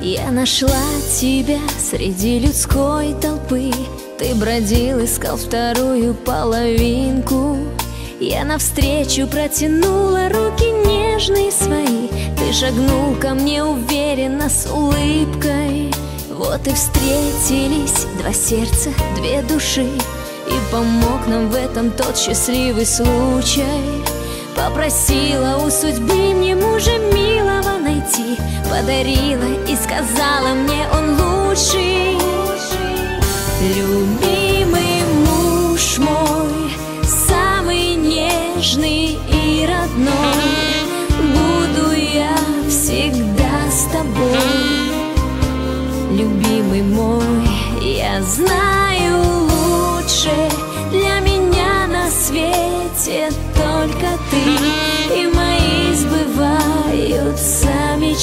Я нашла тебя среди людской толпы. Ты бродил, искал вторую половинку. Я навстречу протянула руки нежные свои. Ты шагнул ко мне уверенно с улыбкой. Вот и встретились два сердца, две души помог нам в этом тот счастливый случай. Попросила у судьбы мне мужа милого найти. Подарила и сказала мне он лучший Любимый муж мой Самый нежный и родной. Буду я всегда с тобой. Любимый мой, я знаю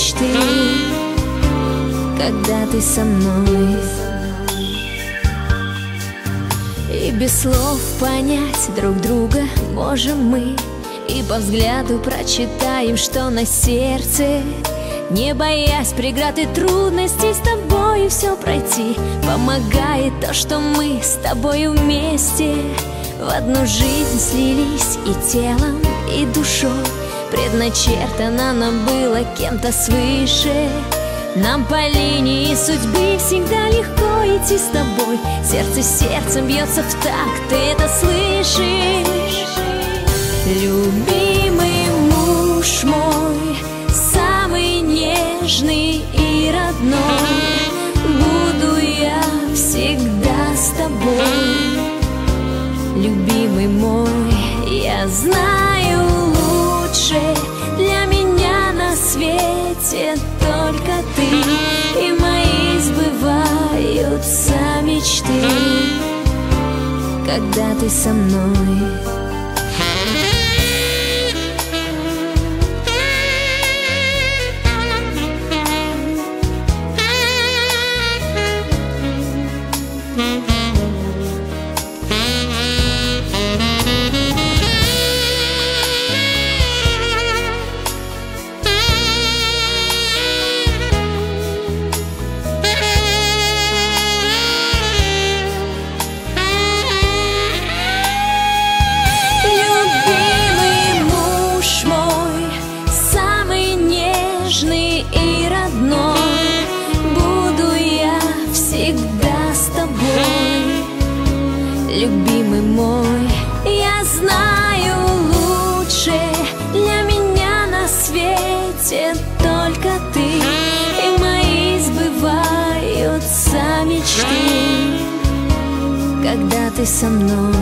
мечты Когда ты со мной. И без слов понять друг друга можем мы. И по взгляду прочитаем, что на сердце. Не боясь преград и трудностей с тобою все пройти. Помогает то, что мы с тобой вместе. В одну жизнь слились и телом, и душой Предначертано нам было кем-то свыше. Нам по линии судьбы всегда легко идти с тобой. Сердце сердцем бьется в такт, ты это слышишь. Любимый муж мой, самый нежный и родной Буду я всегда с тобой. Любимый мой, я знаю лучше Для меня на свете только ты И мои сбываются мечты. Когда ты со мной любимый мой Я знаю лучше для меня на свете только ты И мои сбываются мечты Когда ты со мной